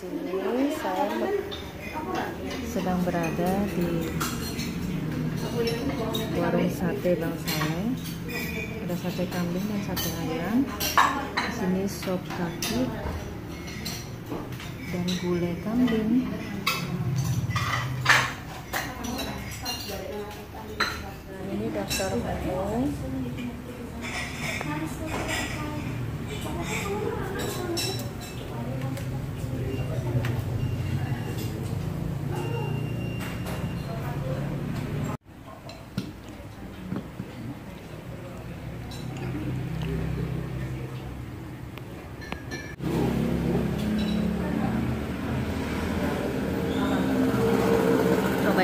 sini saya sedang berada di warung sate Bang Saleh. Ada sate kambing dan sate ayam. Di sini sop kaki dan gulai kambing. Ini daftar menu.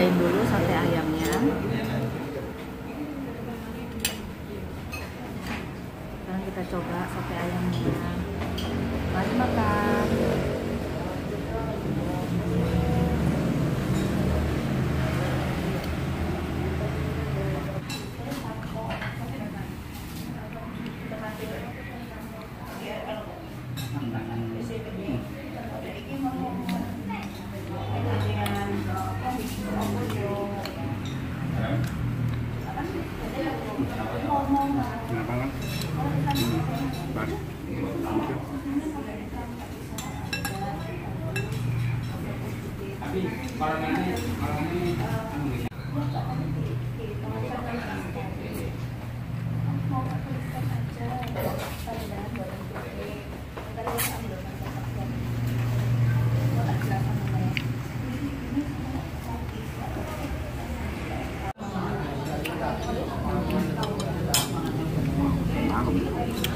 Cobain dulu sate ayamnya. Sekarang kita coba sate ayamnya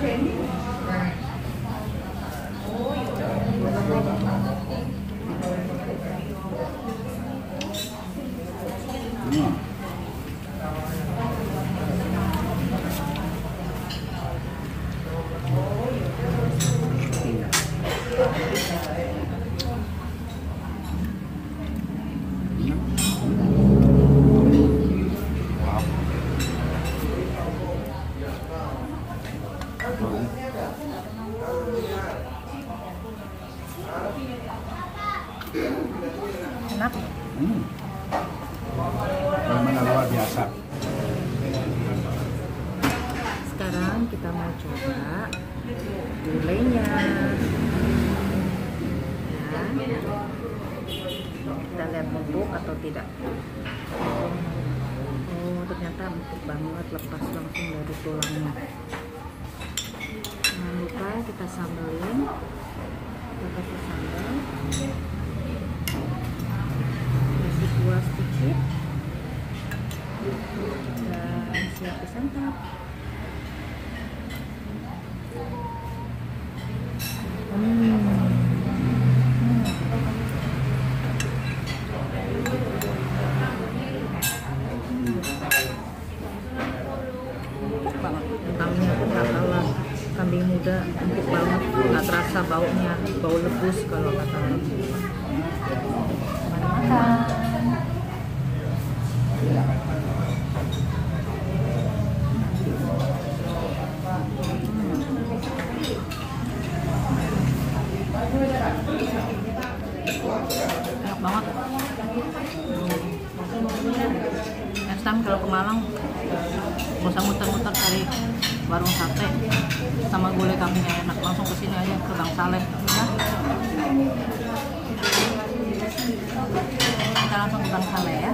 Hmm. Enak. Hmm. Luar biasa? sekarang kita mau coba gulainya ya. Kita lihat empuk atau tidak. Oh ternyata empuk banget lepas langsung dari tulangnya. Jangan lupa kita sambelin. Kita kasih sambal siap disantap banget. Kambingnya pun kambing muda empuk banget. Nggak terasa baunya. Bau lebus kalau kata orang makan banget. Next time kalau ke Malang gak usah muter-muter cari warung sate sama gulai kambingnya enak. Langsung ke sini aja ke Bang Saleh. Ya kita langsung ke Bang Saleh ya